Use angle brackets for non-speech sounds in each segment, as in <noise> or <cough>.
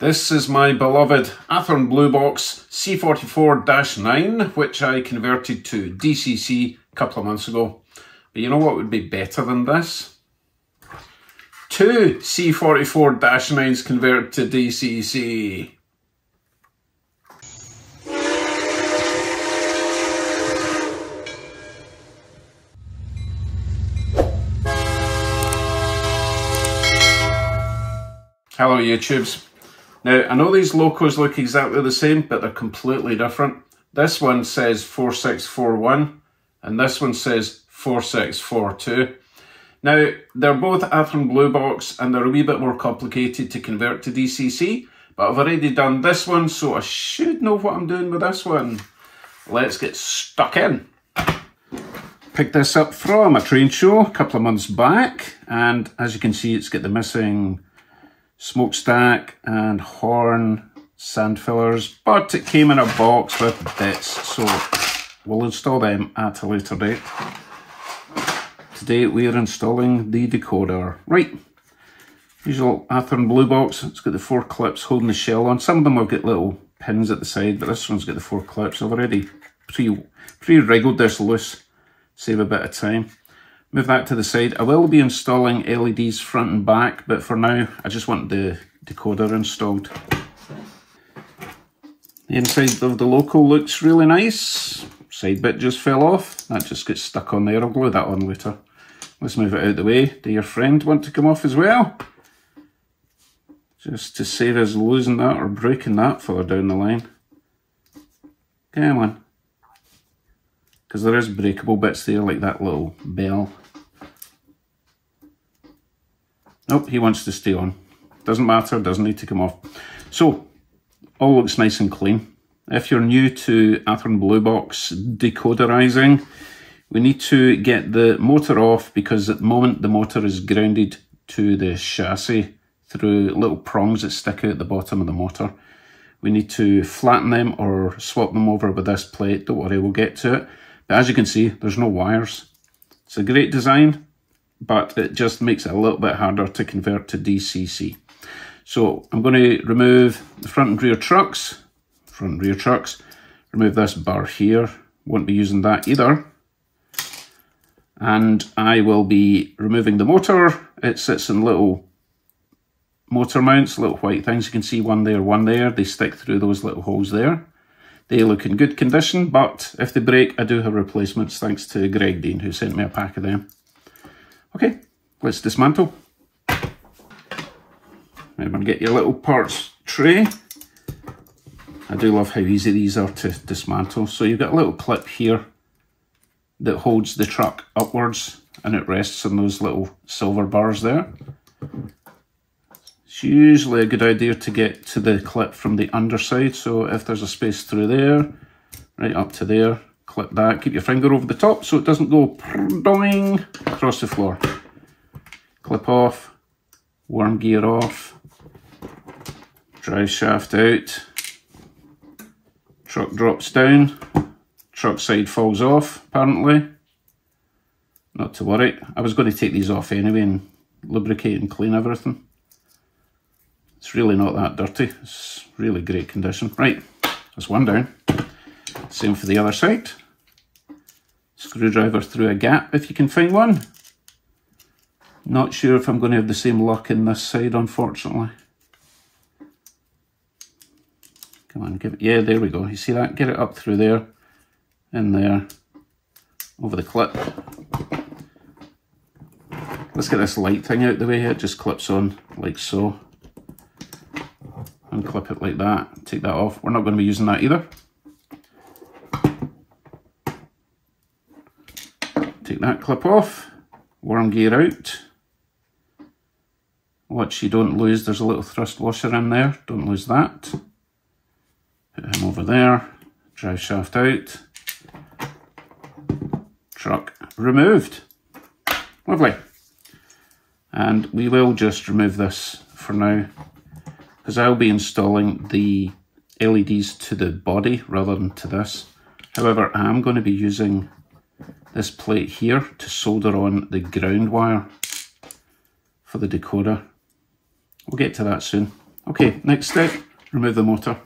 This is my beloved Athearn Blue Box C44-9, which I converted to DCC a couple of months ago. But you know what would be better than this? Two C44-9s converted to DCC. Hello YouTubes. Now I know these locos look exactly the same but they're completely different. This one says 4641 and this one says 4642. Now they're both Athearn Blue Box and they're a wee bit more complicated to convert to DCC but I've already done this one so I should know what I'm doing with this one. Let's get stuck in picked this up from a train show a couple of months back and as you can see it's got the missing smokestack and horn sand fillers, but it came in a box with bits, so we'll install them at a later date. Today we are installing the decoder. Right, usual Athearn Blue Box, it's got the four clips holding the shell on. Some of them have got little pins at the side, but this one's got the four clips. I've already pre-wriggled pre this loose, save a bit of time move that to the side. I will be installing LEDs front and back, but for now I just want the decoder installed. The inside of the local looks really nice. Side bit just fell off. That just gets stuck on there. I'll glue that on later. Let's move it out the way. Do your friend want to come off as well? Just to save us losing that or breaking that further down the line. Come on because there is breakable bits there like that little bell. Nope, he wants to stay on. Doesn't matter, doesn't need to come off. So, all looks nice and clean. If you're new to Athearn Blue Box decoderizing, we need to get the motor off because at the moment the motor is grounded to the chassis through little prongs that stick out the bottom of the motor. We need to flatten them or swap them over with this plate. Don't worry, we'll get to it. As you can see, there's no wires. It's a great design, but it just makes it a little bit harder to convert to DCC. So I'm going to remove the front and rear trucks, front and rear trucks, remove this bar here, won't be using that either. And I will be removing the motor. It sits in little motor mounts, little white things. You can see one there, one there. They stick through those little holes there. They look in good condition, but if they break, I do have replacements thanks to Greg Dean, who sent me a pack of them. Okay, let's dismantle. Remember, get your little parts tray. I do love how easy these are to dismantle. So you've got a little clip here that holds the truck upwards and it rests on those little silver bars there. It's usually a good idea to get to the clip from the underside. So if there's a space through there, right up to there, clip that. Keep your finger over the top so it doesn't go doing across the floor. Clip off, worm gear off, drive shaft out, truck drops down, truck side falls off apparently. Not to worry, I was going to take these off anyway and lubricate and clean everything. It's really not that dirty. It's really great condition. Right, that's one down. Same for the other side. Screwdriver through a gap if you can find one. Not sure if I'm going to have the same luck in this side, unfortunately. Come on, give it, yeah, there we go. You see that? Get it up through there, in there, over the clip. Let's get this light thing out the way. It just clips on like so unclip it like that, take that off. We're not going to be using that either. Take that clip off, worm gear out. Watch you don't lose, there's a little thrust washer in there, don't lose that. Put him over there, drive shaft out. Truck removed. Lovely. And we will just remove this for now because I'll be installing the LEDs to the body rather than to this. However, I am going to be using this plate here to solder on the ground wire for the decoder. We'll get to that soon. Okay, next step, remove the motor.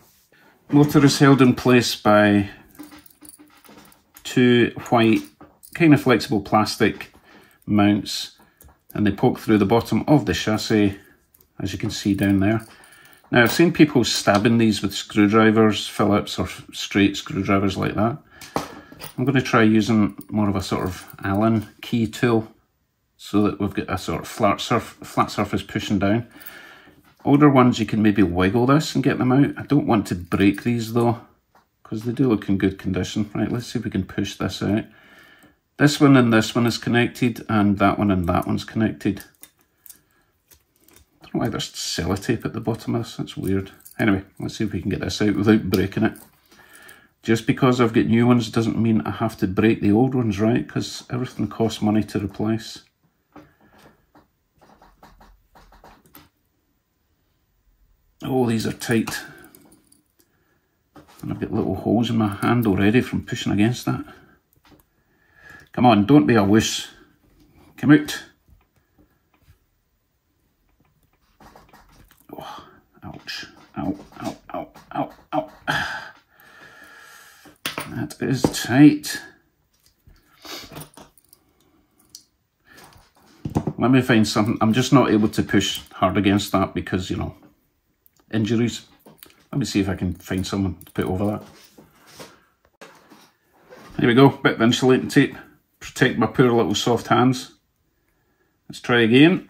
Motor is held in place by two white, kind of flexible plastic mounts and they poke through the bottom of the chassis, as you can see down there. Now, I've seen people stabbing these with screwdrivers, Phillips or straight screwdrivers like that. I'm going to try using more of a sort of Allen key tool so that we've got a sort of flat, surf flat surface pushing down. Older ones, you can maybe wiggle this and get them out. I don't want to break these though, because they do look in good condition. Right, let's see if we can push this out. This one and this one is connected, and that one and that one's connected. Know why there's sellotape at the bottom of this, that's weird. Anyway, let's see if we can get this out without breaking it. Just because I've got new ones doesn't mean I have to break the old ones, right? Because everything costs money to replace. Oh, these are tight. And I've got little holes in my hand already from pushing against that. Come on, don't be a wuss. Come out. Oh, ouch. Ow, ow, ow, ow, ow. That is tight. Let me find something. I'm just not able to push hard against that because, you know, injuries. Let me see if I can find someone to put over that. Here we go, bit of insulating tape protect my poor little soft hands. Let's try again.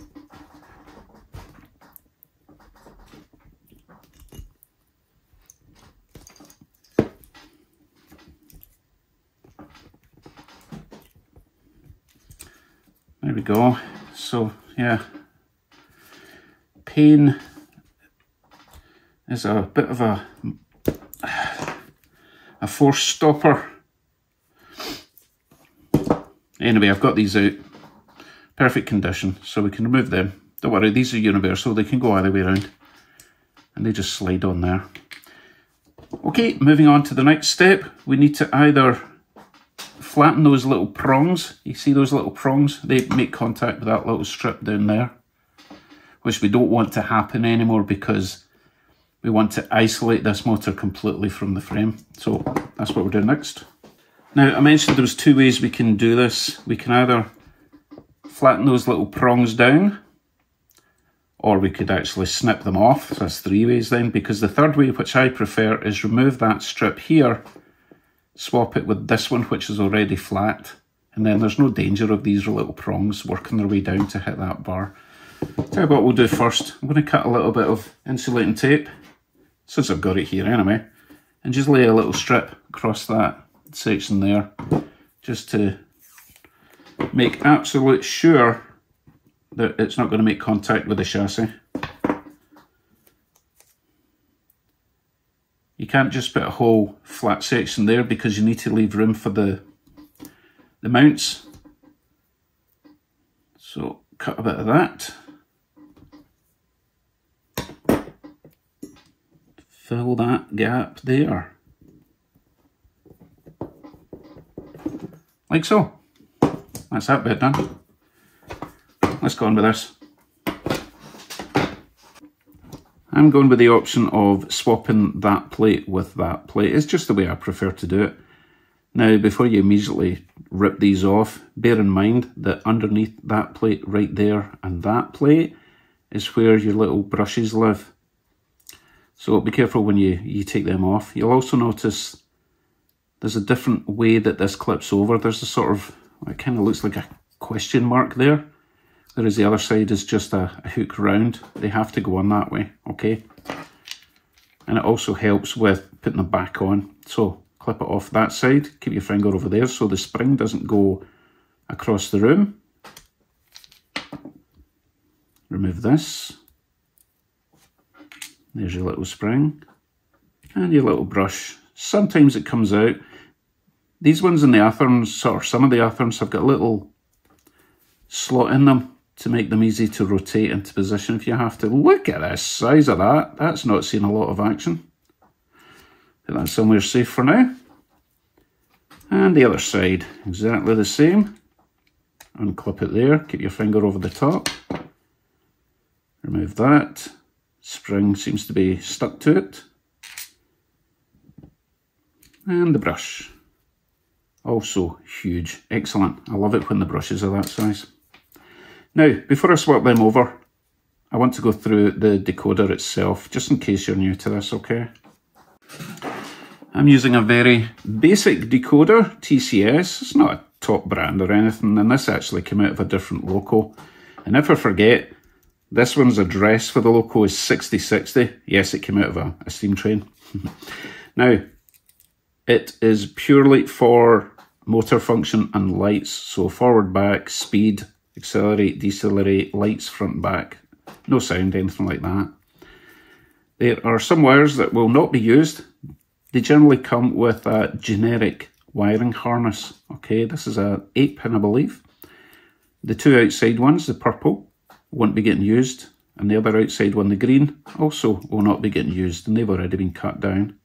We go. So, yeah, pain is a bit of a, a force stopper Anyway, I've got these out. Perfect condition, so we can remove them. Don't worry, these are universal. They can go either way around. And they just slide on there. Okay, moving on to the next step. We need to either flatten those little prongs. You see those little prongs? They make contact with that little strip down there, which we don't want to happen anymore because we want to isolate this motor completely from the frame. So that's what we're doing next. Now, I mentioned there was two ways we can do this. We can either flatten those little prongs down, or we could actually snip them off. So that's three ways then, because the third way, which I prefer, is remove that strip here, swap it with this one, which is already flat, and then there's no danger of these little prongs working their way down to hit that bar. Tell you what we'll do first. I'm going to cut a little bit of insulating tape, since I've got it here anyway, and just lay a little strip across that section there just to make absolute sure that it's not going to make contact with the chassis. You can't just put a whole flat section there because you need to leave room for the, the mounts. So cut a bit of that. Fill that gap there. like so. That's that bit done. Let's go on with this. I'm going with the option of swapping that plate with that plate. It's just the way I prefer to do it. Now, before you immediately rip these off, bear in mind that underneath that plate right there and that plate is where your little brushes live. So be careful when you, you take them off. You'll also notice there's a different way that this clips over. There's a sort of, it kind of looks like a question mark there. Whereas the other side is just a, a hook round. They have to go on that way, okay? And it also helps with putting them back on. So clip it off that side, keep your finger over there so the spring doesn't go across the room. Remove this. There's your little spring. And your little brush. Sometimes it comes out. These ones in the Athearns, or some of the Athearns, have got a little slot in them to make them easy to rotate into position if you have to. Look at the size of that. That's not seen a lot of action. Put that somewhere safe for now. And the other side, exactly the same. Unclip it there, keep your finger over the top. Remove that. spring seems to be stuck to it. And the brush. Also huge. Excellent. I love it when the brushes are that size. Now, before I swap them over, I want to go through the decoder itself, just in case you're new to this, okay? I'm using a very basic decoder, TCS. It's not a top brand or anything, and this actually came out of a different loco. And if I forget, this one's address for the loco is 6060. Yes, it came out of a, a steam train. <laughs> now, it is purely for motor function and lights. So forward, back, speed, accelerate, decelerate, lights front and back. No sound, anything like that. There are some wires that will not be used. They generally come with a generic wiring harness. Okay, this is a 8 pin, I believe. The two outside ones, the purple, won't be getting used, and the other outside one, the green, also will not be getting used, and they've already been cut down.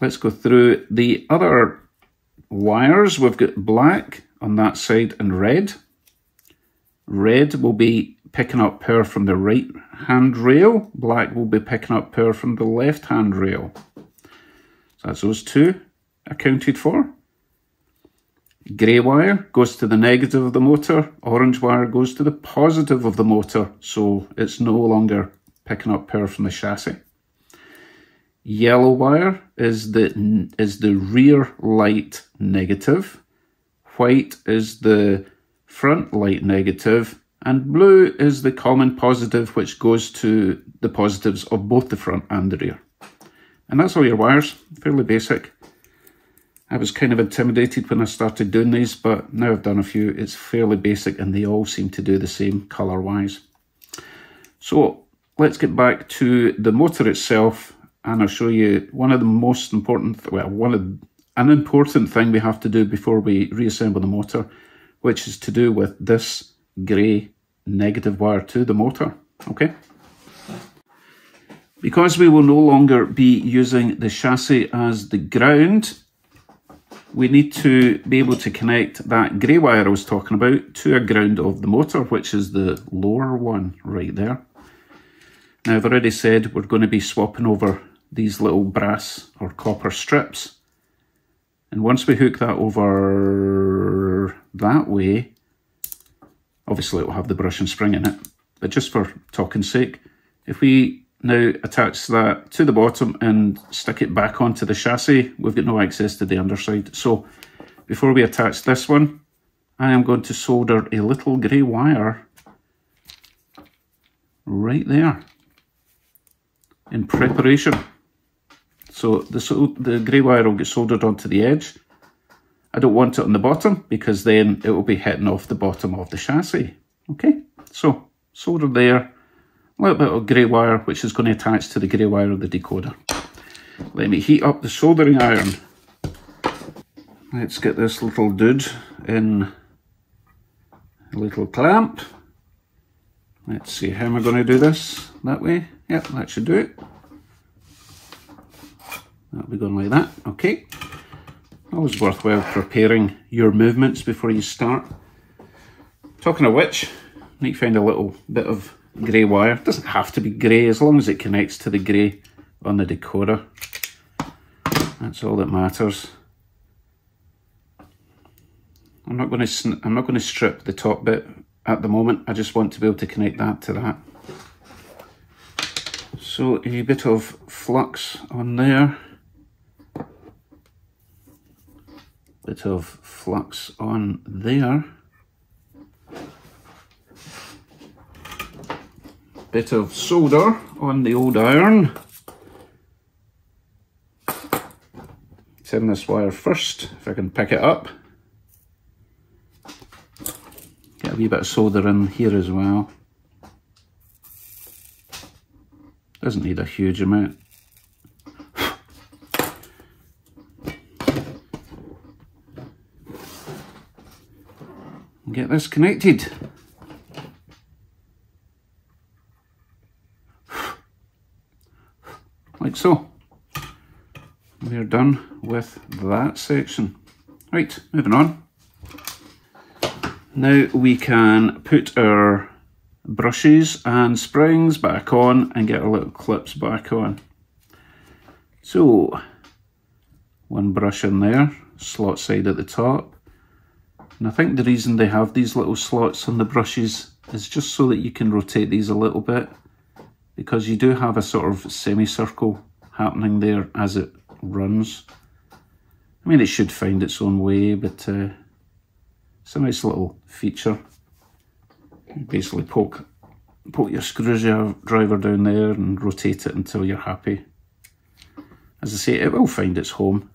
Let's go through the other wires. We've got black on that side and red. Red will be picking up power from the right hand rail. Black will be picking up power from the left hand rail. So that's those two accounted for. Grey wire goes to the negative of the motor, orange wire goes to the positive of the motor, so it's no longer picking up power from the chassis. Yellow wire is the is the rear light negative, white is the front light negative, and blue is the common positive which goes to the positives of both the front and the rear. And that's all your wires, fairly basic. I was kind of intimidated when I started doing these, but now I've done a few, it's fairly basic and they all seem to do the same colour-wise. So let's get back to the motor itself and I'll show you one of the most important, well, one of an important thing we have to do before we reassemble the motor, which is to do with this grey negative wire to the motor, okay? Because we will no longer be using the chassis as the ground, we need to be able to connect that grey wire I was talking about to a ground of the motor, which is the lower one right there. Now, I've already said we're going to be swapping over these little brass or copper strips. And once we hook that over that way, obviously it will have the brush and spring in it, but just for talking's sake, if we now attach that to the bottom and stick it back onto the chassis. We've got no access to the underside. So before we attach this one, I am going to solder a little grey wire right there in preparation. So the, the grey wire will get soldered onto the edge. I don't want it on the bottom because then it will be hitting off the bottom of the chassis. Okay, so solder there a little bit of grey wire which is going to attach to the grey wire of the decoder. Let me heat up the soldering iron. Let's get this little dude in a little clamp. Let's see, how am I going to do this? That way? Yep, that should do it. That'll be going like that, okay. Always worthwhile preparing your movements before you start. Talking of which, need to find a little bit of grey wire. It doesn't have to be grey as long as it connects to the grey on the decoder. That's all that matters. I'm not going to I'm not going to strip the top bit at the moment. I just want to be able to connect that to that. So a bit of flux on there. Bit of flux on there. bit of solder on the old iron. Turn this wire first, if I can pick it up. Get a wee bit of solder in here as well. Doesn't need a huge amount. Get this connected. like so. We're done with that section. Right, moving on. Now we can put our brushes and springs back on and get our little clips back on. So, one brush in there, slot side at the top. And I think the reason they have these little slots on the brushes is just so that you can rotate these a little bit because you do have a sort of semicircle happening there as it runs. I mean, it should find its own way, but uh, it's a nice little feature. You basically poke, poke your screwdriver down there and rotate it until you're happy. As I say, it will find its home.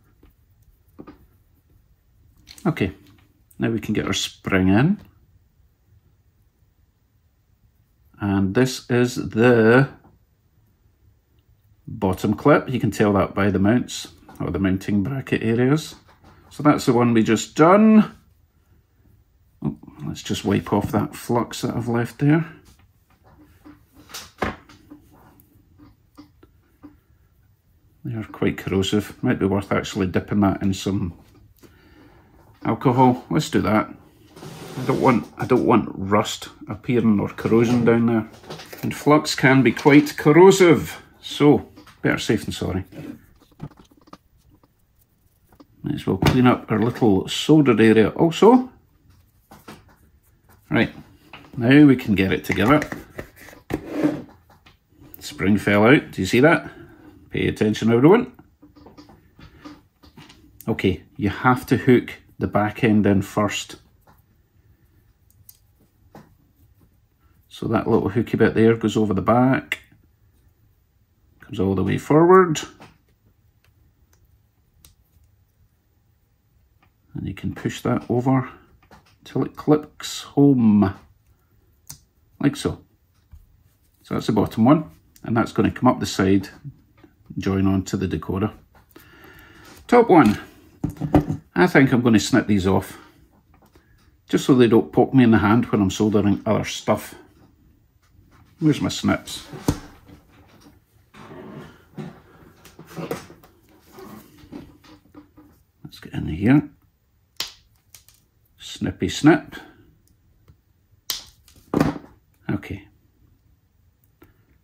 Okay, now we can get our spring in. And this is the bottom clip. You can tell that by the mounts or the mounting bracket areas. So that's the one we just done. Oh, let's just wipe off that flux that I've left there. They're quite corrosive. Might be worth actually dipping that in some alcohol. Let's do that. I don't want I don't want rust appearing or corrosion down there. And flux can be quite corrosive, so better safe than sorry. Might as well clean up our little soldered area also. Right, now we can get it together. Spring fell out, do you see that? Pay attention everyone. Okay, you have to hook the back end in first. So that little hooky bit there goes over the back, comes all the way forward. And you can push that over till it clicks home, like so. So that's the bottom one, and that's going to come up the side, join onto the decoder. Top one, I think I'm going to snip these off, just so they don't poke me in the hand when I'm soldering other stuff. Where's my snips? Let's get in here. Snippy snip. Okay.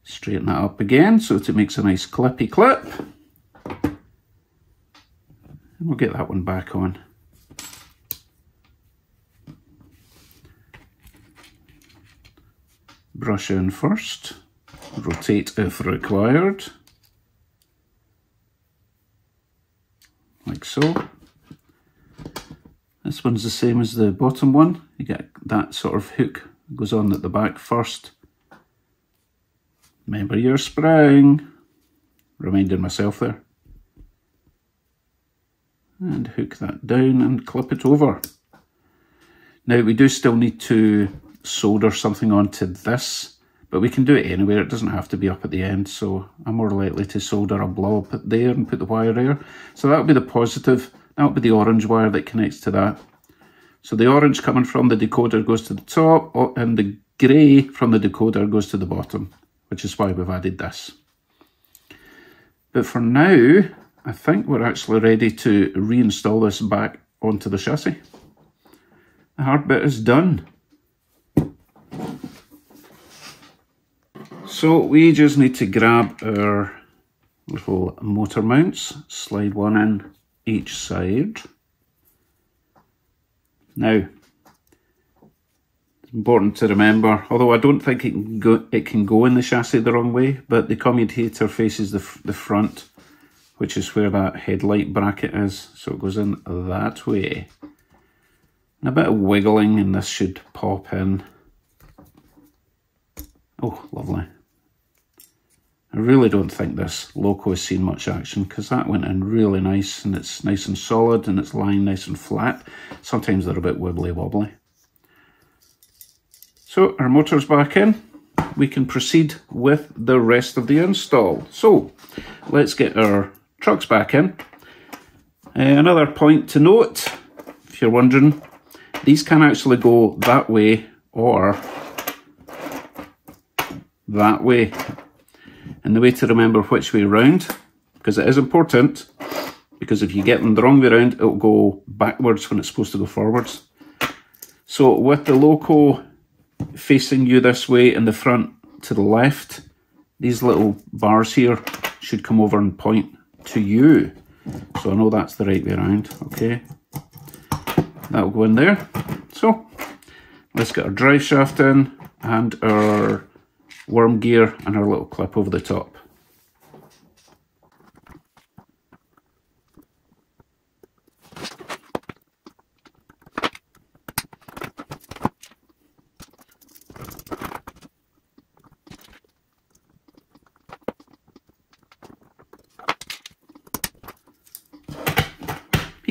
Straighten that up again so that it makes a nice clippy clip. And we'll get that one back on. brush in first, rotate if required, like so. This one's the same as the bottom one. You get that sort of hook goes on at the back first. Remember your spring. Reminding myself there. And hook that down and clip it over. Now we do still need to solder something onto this, but we can do it anywhere. It doesn't have to be up at the end, so I'm more likely to solder a blob there and put the wire there. So that'll be the positive. That'll be the orange wire that connects to that. So the orange coming from the decoder goes to the top, and the grey from the decoder goes to the bottom, which is why we've added this. But for now, I think we're actually ready to reinstall this back onto the chassis. The hard bit is done. So we just need to grab our little motor mounts, slide one in each side. Now, it's important to remember, although I don't think it can go, it can go in the chassis the wrong way, but the commutator faces the, the front, which is where that headlight bracket is, so it goes in that way. And a bit of wiggling and this should pop in. Oh, lovely. I really don't think this loco has seen much action because that went in really nice and it's nice and solid and it's lying nice and flat. Sometimes they're a bit wibbly wobbly. So our motor's back in. We can proceed with the rest of the install. So let's get our trucks back in. Uh, another point to note, if you're wondering, these can actually go that way or that way and the way to remember which way round, because it is important, because if you get them the wrong way around, it'll go backwards when it's supposed to go forwards. So with the loco facing you this way in the front to the left, these little bars here should come over and point to you. So I know that's the right way around, okay? That'll go in there. So let's get our drive shaft in and our worm gear and our little clip over the top.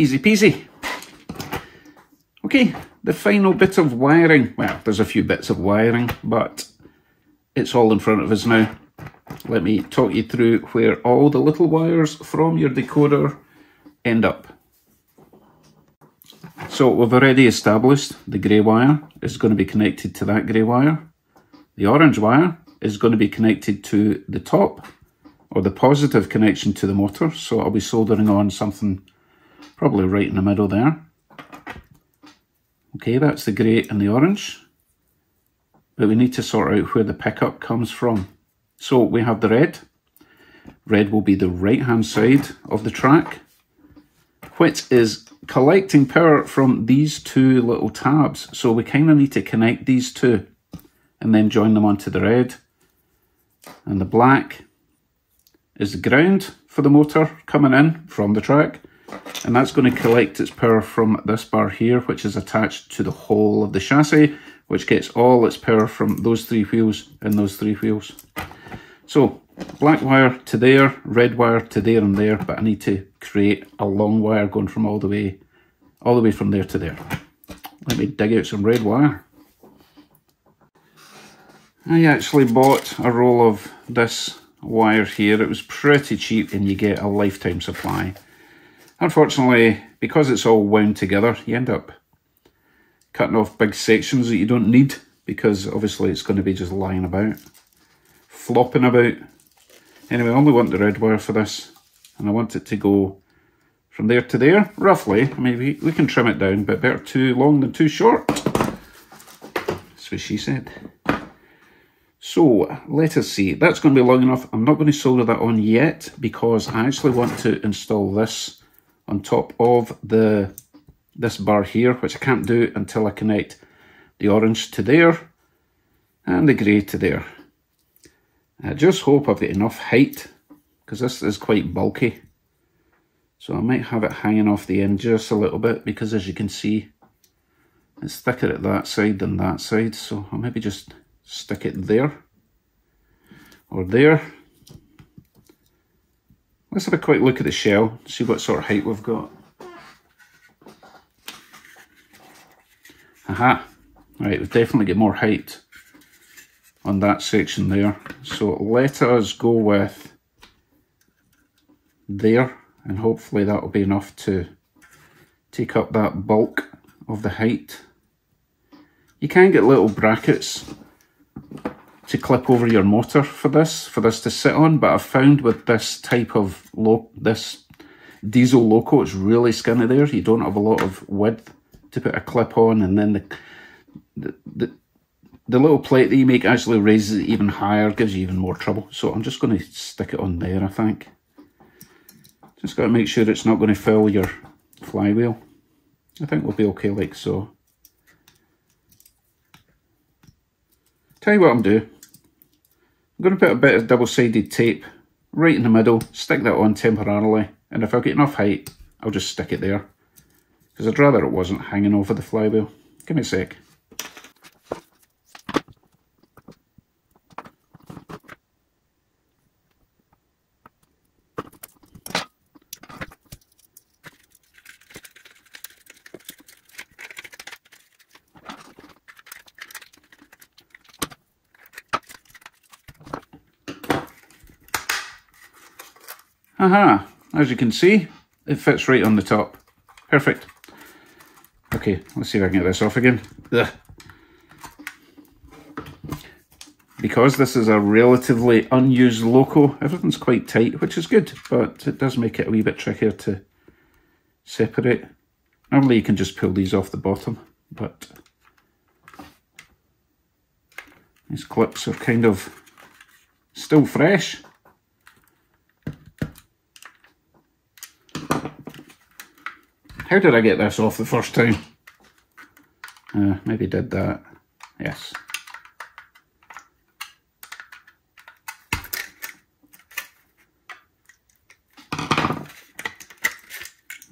Easy peasy. Okay, the final bit of wiring. Well, there's a few bits of wiring, but it's all in front of us now. Let me talk you through where all the little wires from your decoder end up. So we've already established the grey wire is going to be connected to that grey wire. The orange wire is going to be connected to the top or the positive connection to the motor. So I'll be soldering on something probably right in the middle there. Okay, that's the grey and the orange. But we need to sort out where the pickup comes from. So we have the red. Red will be the right hand side of the track, which is collecting power from these two little tabs. So we kind of need to connect these two and then join them onto the red. And the black is the ground for the motor coming in from the track and that's going to collect its power from this bar here which is attached to the whole of the chassis which gets all its power from those three wheels and those three wheels. So black wire to there, red wire to there and there, but I need to create a long wire going from all the way, all the way from there to there. Let me dig out some red wire. I actually bought a roll of this wire here. It was pretty cheap and you get a lifetime supply. Unfortunately, because it's all wound together, you end up cutting off big sections that you don't need because obviously it's going to be just lying about, flopping about. Anyway, I only want the red wire for this and I want it to go from there to there, roughly. I mean, we, we can trim it down, but better too long than too short. That's what she said. So let us see, that's going to be long enough. I'm not going to solder that on yet because I actually want to install this on top of the this bar here, which I can't do until I connect the orange to there and the grey to there. I just hope I've got enough height because this is quite bulky. So I might have it hanging off the end just a little bit because as you can see, it's thicker at that side than that side. So I'll maybe just stick it there or there Let's have a quick look at the shell, see what sort of height we've got. Aha, right, we've definitely got more height on that section there. So let us go with there, and hopefully that will be enough to take up that bulk of the height. You can get little brackets to clip over your motor for this, for this to sit on, but I've found with this type of low, this diesel loco, it's really skinny there. You don't have a lot of width to put a clip on, and then the, the, the, the little plate that you make actually raises it even higher, gives you even more trouble. So I'm just going to stick it on there, I think. Just got to make sure it's not going to fill your flywheel. I think we'll be okay like so. Tell you what I'm doing. I'm going to put a bit of double-sided tape right in the middle, stick that on temporarily, and if I get enough height, I'll just stick it there. Because I'd rather it wasn't hanging over the flywheel. Give me a sec. Aha, as you can see, it fits right on the top. Perfect. Okay, let's see if I can get this off again. Ugh. Because this is a relatively unused loco, everything's quite tight, which is good, but it does make it a wee bit trickier to separate. Normally you can just pull these off the bottom, but These clips are kind of still fresh. How did I get this off the first time? Uh, maybe did that. Yes.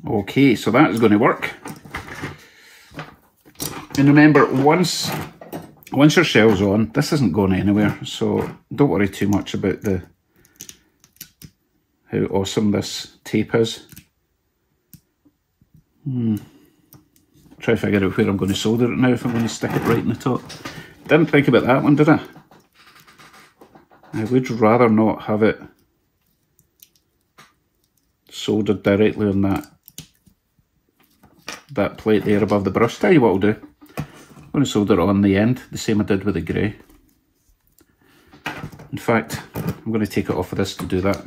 Okay, so that is going to work. And remember, once once your shell's on, this isn't going anywhere, so don't worry too much about the how awesome this tape is. Hmm. Try to figure out where I'm going to solder it now, if I'm going to stick it right in the top. Didn't think about that one, did I? I would rather not have it soldered directly on that that plate there above the brush. Tell you what I'll do. I'm going to solder it on the end, the same I did with the grey. In fact, I'm going to take it off of this to do that.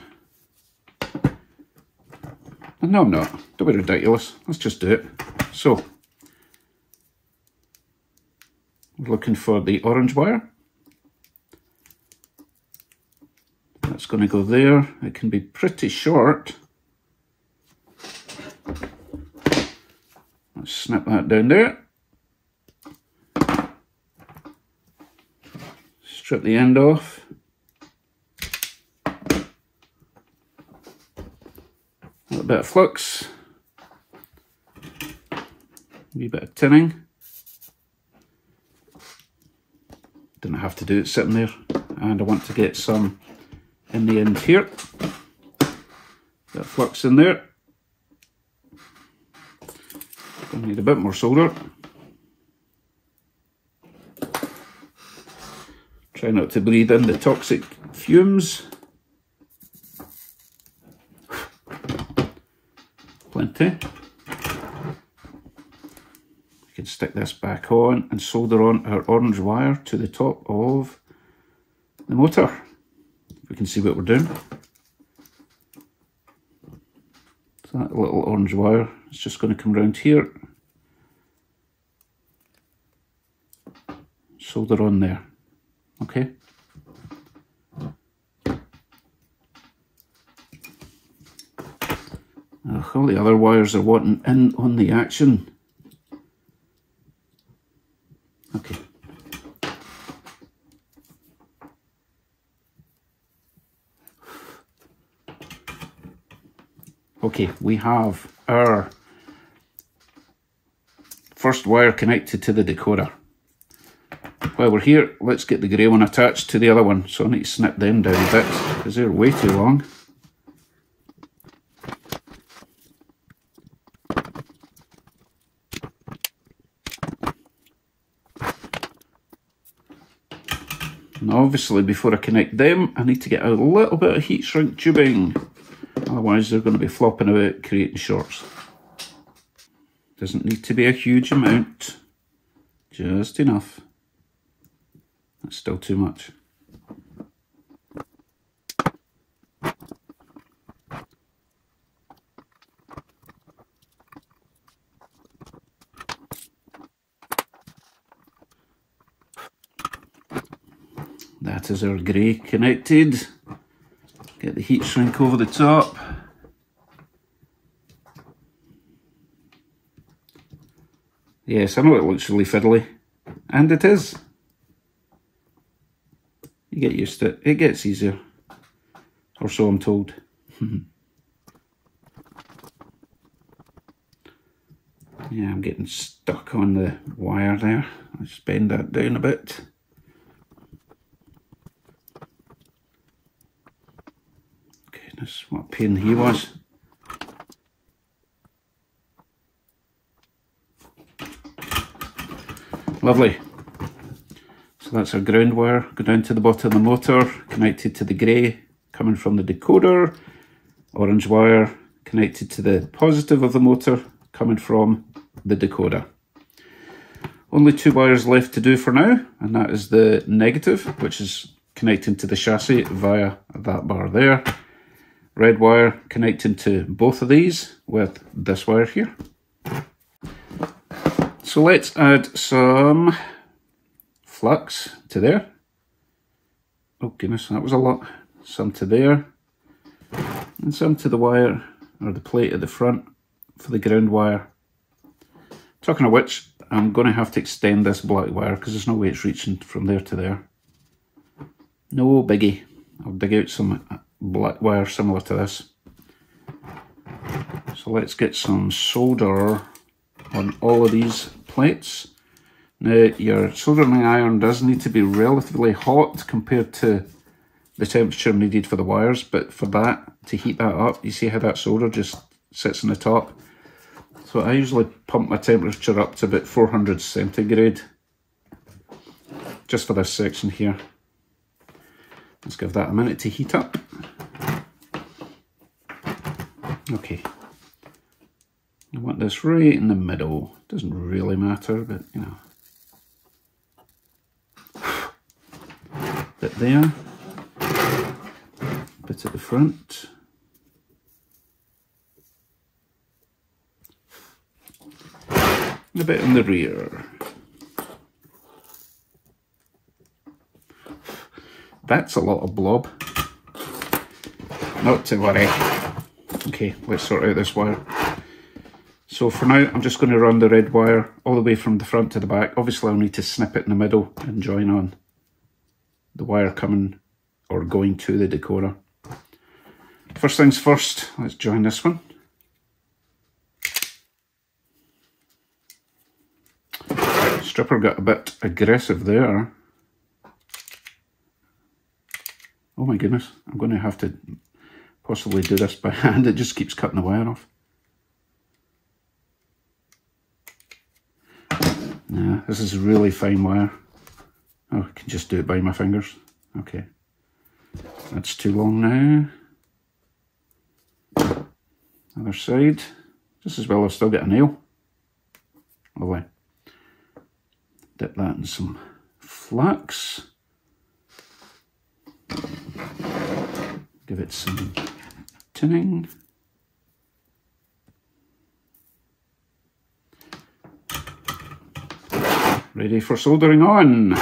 No, I'm not. Don't be ridiculous. Let's just do it. So, we're looking for the orange wire. That's going to go there. It can be pretty short. Let's snap that down there. Strip the end off. A little bit of flux. A wee bit of tinning. Didn't have to do it sitting there. And I want to get some in the end here. Bit of flux in there. Gonna need a bit more solder. Try not to breathe in the toxic fumes. Plenty. We can stick this back on and solder on our orange wire to the top of the motor. We can see what we're doing. So that little orange wire is just going to come round here. Solder on there. Okay. Ugh, all the other wires are wanting in on the action. Okay. Okay, we have our first wire connected to the decoder. While we're here, let's get the grey one attached to the other one. So I need to snip them down a bit because they're way too long. Obviously before I connect them, I need to get a little bit of heat shrink tubing. Otherwise they're going to be flopping about creating shorts. Doesn't need to be a huge amount, just enough. That's still too much. That is our grey connected. Get the heat shrink over the top. Yes, I know it looks really fiddly, and it is. You get used to it. It gets easier. Or so I'm told. <laughs> yeah, I'm getting stuck on the wire there. Let's bend that down a bit. What he was. Lovely. So that's our ground wire, go down to the bottom of the motor, connected to the grey, coming from the decoder. Orange wire connected to the positive of the motor, coming from the decoder. Only two wires left to do for now, and that is the negative, which is connecting to the chassis via that bar there. Red wire connecting to both of these with this wire here. So let's add some flux to there. Oh goodness, that was a lot. Some to there, and some to the wire, or the plate at the front for the ground wire. Talking of which, I'm going to have to extend this black wire because there's no way it's reaching from there to there. No biggie. I'll dig out some black wire similar to this. So let's get some solder on all of these plates. Now your soldering iron does need to be relatively hot compared to the temperature needed for the wires, but for that, to heat that up, you see how that solder just sits on the top? So I usually pump my temperature up to about 400 centigrade, just for this section here. Let's give that a minute to heat up. Okay. I want this right in the middle. Doesn't really matter, but you know. Bit there. Bit at the front. a bit in the rear. That's a lot of blob. Not to worry. Okay, let's sort out this wire. So for now, I'm just going to run the red wire all the way from the front to the back. Obviously, I'll need to snip it in the middle and join on the wire coming or going to the decoder. First things first, let's join this one. Stripper got a bit aggressive there. Oh my goodness, I'm going to have to possibly do this by <laughs> hand. It just keeps cutting the wire off. Yeah, this is really fine wire. Oh, I can just do it by my fingers. Okay. That's too long now. Other side. Just as well I've still got a nail. Lovely. Dip that in some flux. Give it some tinning. Ready for soldering on.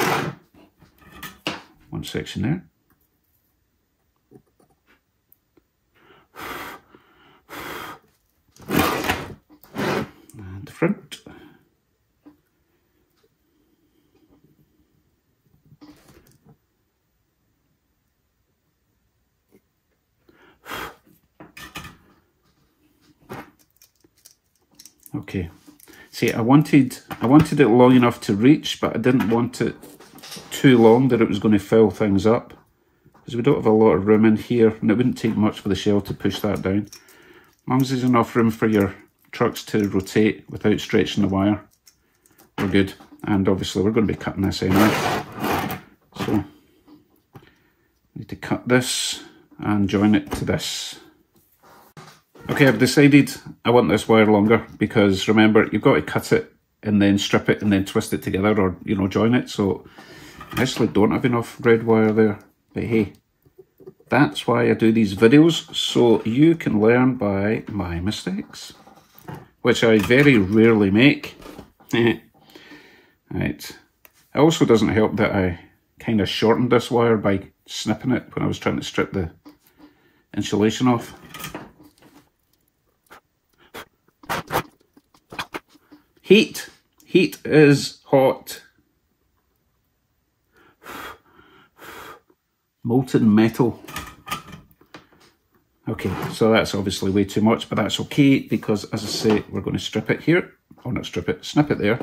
One section there. And the front. Okay. See, I wanted I wanted it long enough to reach, but I didn't want it too long that it was going to fill things up. Because we don't have a lot of room in here, and it wouldn't take much for the shell to push that down. As long as there's enough room for your trucks to rotate without stretching the wire, we're good. And obviously we're going to be cutting this anyway. So, need to cut this and join it to this. Okay, I've decided I want this wire longer because remember, you've got to cut it and then strip it and then twist it together or, you know, join it. So I actually don't have enough red wire there. But hey, that's why I do these videos, so you can learn by my mistakes, which I very rarely make. <laughs> right. It also doesn't help that I kind of shortened this wire by snipping it when I was trying to strip the insulation off. Heat. Heat is hot. Molten metal. Okay, so that's obviously way too much, but that's okay because, as I say, we're going to strip it here. Or not strip it, snip it there.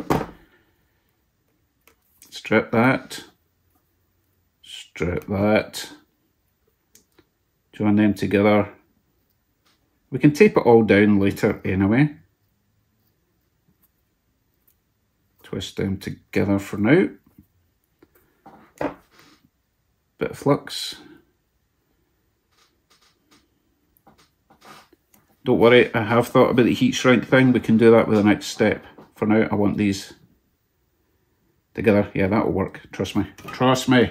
Strip that. Strip that. Join them together. We can tape it all down later anyway. Twist them together for now. Bit of flux. Don't worry, I have thought about the heat shrink thing. We can do that with the next step. For now, I want these together. Yeah, that'll work. Trust me. Trust me.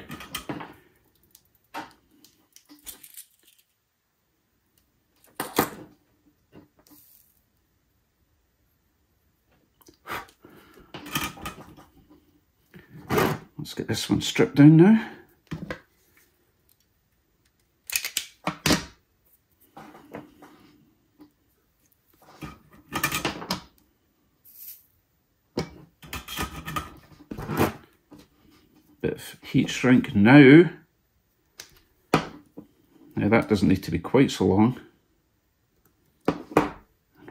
get this one stripped down now. Bit of heat shrink now. Now that doesn't need to be quite so long.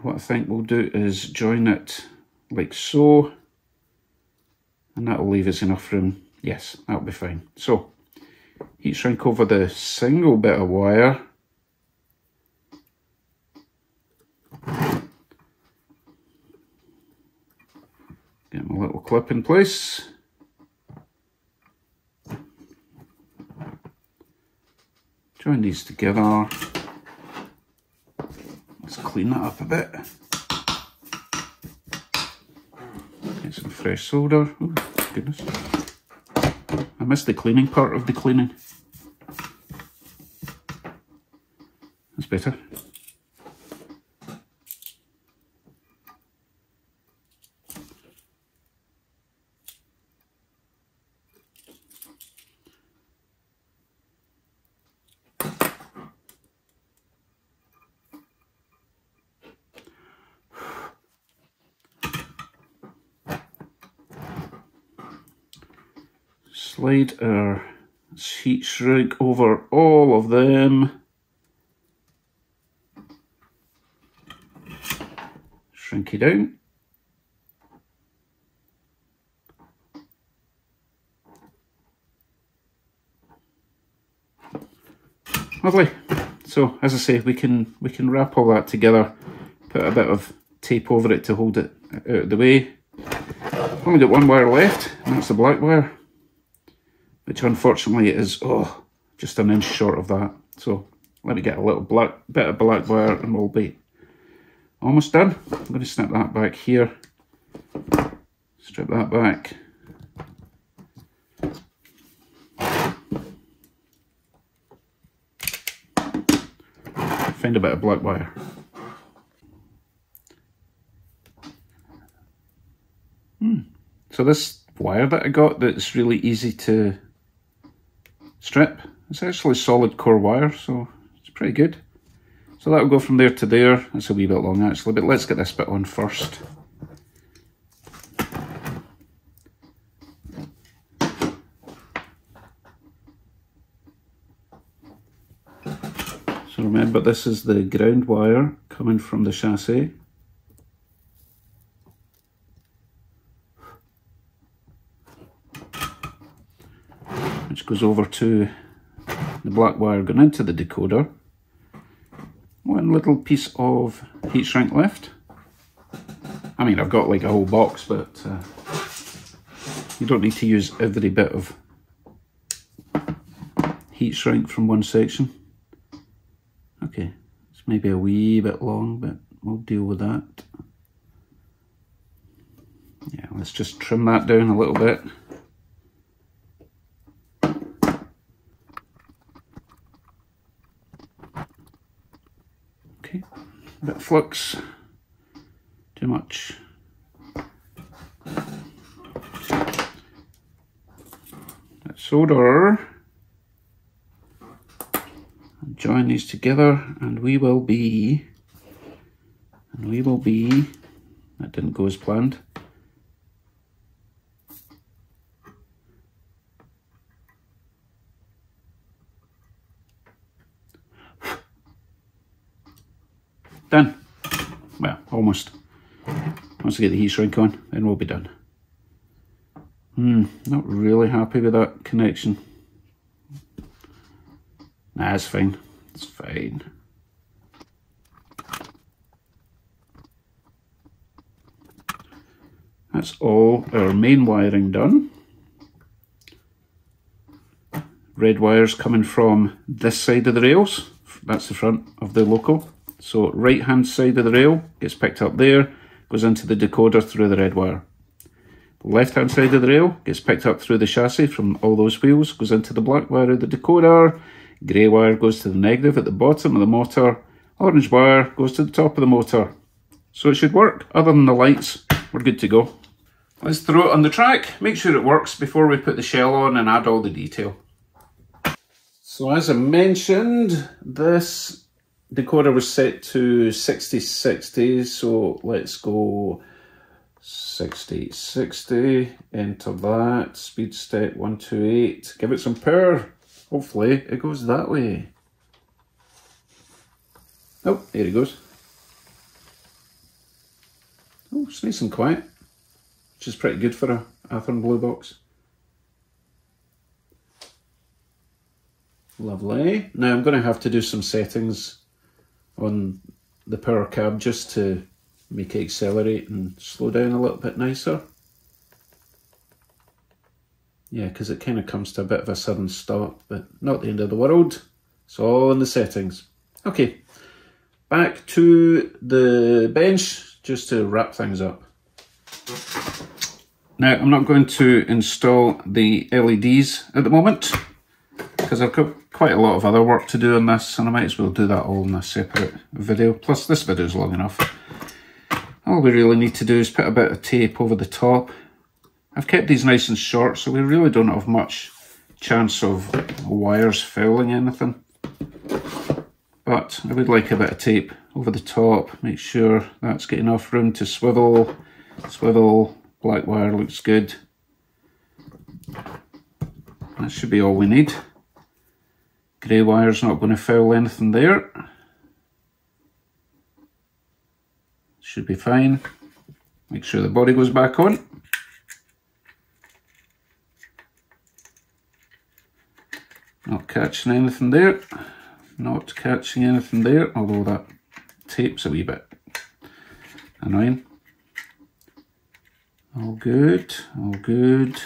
What I think we'll do is join it like so, and that'll leave us enough room Yes, that'll be fine. So, heat shrink over the single bit of wire. Get my little clip in place. Join these together. Let's clean that up a bit. Get some fresh solder. Oh, goodness. Missed the cleaning part of the cleaning. That's better. Slide our heat shrink over all of them. Shrink it down. Lovely. So as I say, we can we can wrap all that together, put a bit of tape over it to hold it uh, out of the way. Only got one wire left, and that's the black wire which unfortunately is, oh, just an inch short of that. So let me get a little black bit of black wire and we'll be almost done. I'm going to snip that back here, strip that back. Find a bit of black wire. Hmm. So this wire that I got that's really easy to strip. It's actually solid core wire, so it's pretty good. So that'll go from there to there. That's a wee bit long actually, but let's get this bit on first. So remember this is the ground wire coming from the chassis. which goes over to the black wire going into the decoder. One little piece of heat shrink left. I mean, I've got like a whole box, but uh, you don't need to use every bit of heat shrink from one section. Okay, it's maybe a wee bit long, but we'll deal with that. Yeah, let's just trim that down a little bit. A bit of flux, too much. Let's solder. Join these together and we will be, and we will be, that didn't go as planned. Done. Well, almost. Once I get the heat shrink on, then we'll be done. Hmm, not really happy with that connection. Nah, it's fine. It's fine. That's all our main wiring done. Red wires coming from this side of the rails. That's the front of the loco. So right hand side of the rail gets picked up there, goes into the decoder through the red wire. Left hand side of the rail gets picked up through the chassis from all those wheels, goes into the black wire of the decoder, grey wire goes to the negative at the bottom of the motor, orange wire goes to the top of the motor. So it should work, other than the lights, we're good to go. Let's throw it on the track, make sure it works before we put the shell on and add all the detail. So as I mentioned, this decoder was set to 6060, so let's go 60, 60, enter that, speed step 128, give it some power, hopefully it goes that way. Oh, there it goes. Oh, it's nice and quiet, which is pretty good for a Athearn Blue box. Lovely. Now I'm going to have to do some settings on the power cab just to make it accelerate and slow down a little bit nicer. Yeah, because it kind of comes to a bit of a sudden stop, but not the end of the world. It's all in the settings. Okay, back to the bench just to wrap things up. Now, I'm not going to install the LEDs at the moment because I've got quite a lot of other work to do on this and I might as well do that all in a separate video. Plus this video is long enough. All we really need to do is put a bit of tape over the top. I've kept these nice and short so we really don't have much chance of wires fouling anything. But I would like a bit of tape over the top, make sure that's got enough room to swivel, swivel, black wire looks good. That should be all we need. Grey wire's not going to foul anything there. Should be fine. Make sure the body goes back on. Not catching anything there. Not catching anything there, although that tape's a wee bit annoying. All good, all good.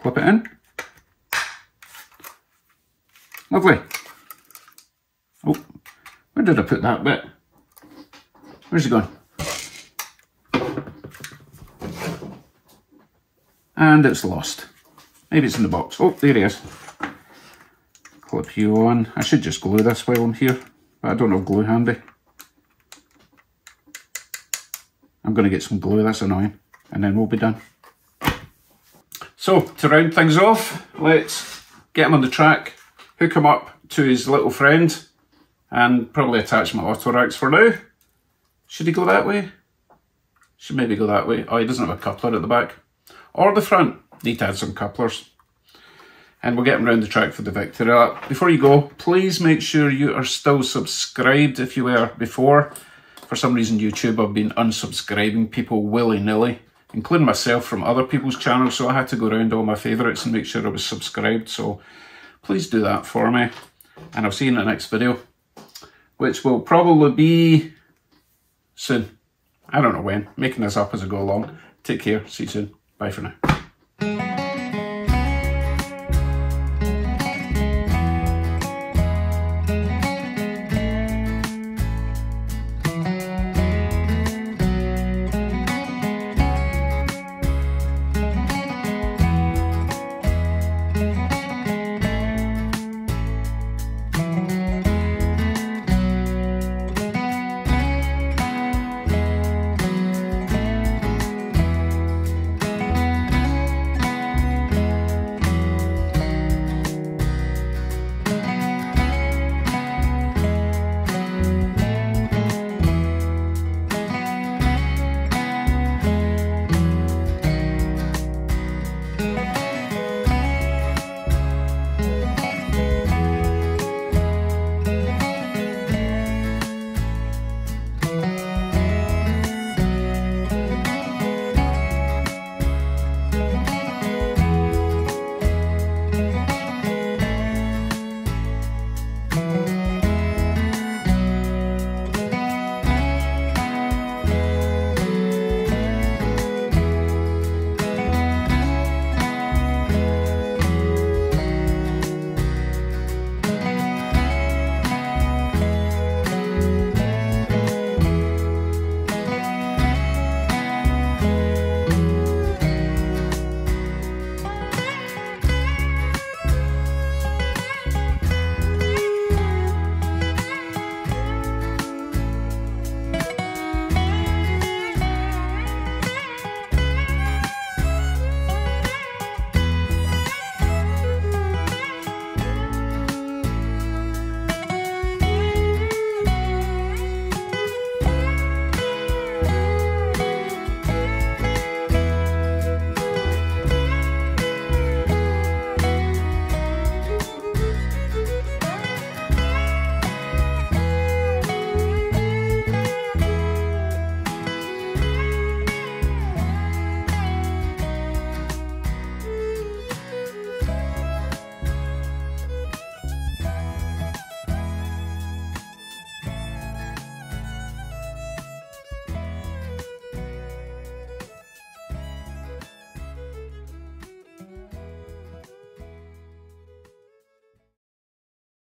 Clip it in. Lovely. Oh, where did I put that bit? Where's it gone? And it's lost. Maybe it's in the box. Oh, there he is. Clip you on. I should just glue this while I'm here, but I don't have glue handy. I'm going to get some glue, that's annoying, and then we'll be done. So, to round things off, let's get him on the track, hook him up to his little friend, and probably attach my auto for now. Should he go that way? Should maybe go that way. Oh, he doesn't have a coupler at the back. Or the front. Need to add some couplers. And we'll get him around the track for the victory lap. Before you go, please make sure you are still subscribed if you were before. For some reason, YouTube have been unsubscribing people willy-nilly, including myself from other people's channels, so I had to go around all my favourites and make sure I was subscribed. So please do that for me. And I'll see you in the next video, which will probably be soon. I don't know when. Making this up as I go along. Take care. See you soon. Bye for now.